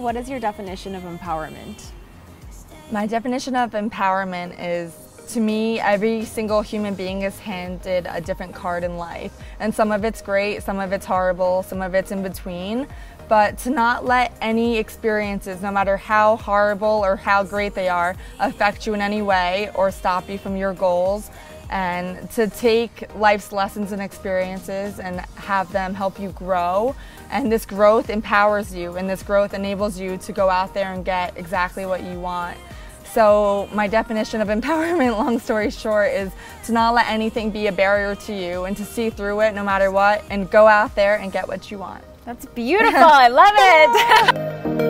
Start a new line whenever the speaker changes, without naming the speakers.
What is your definition of empowerment?
My definition of empowerment is to me, every single human being is handed a different card in life. And some of it's great, some of it's horrible, some of it's in between. But to not let any experiences, no matter how horrible or how great they are, affect you in any way or stop you from your goals. And to take life's lessons and experiences and have them help you grow. And this growth empowers you, and this growth enables you to go out there and get exactly what you want. So my definition of empowerment, long story short, is to not let anything be a barrier to you and to see through it no matter what and go out there and get what you want.
That's beautiful. I love it.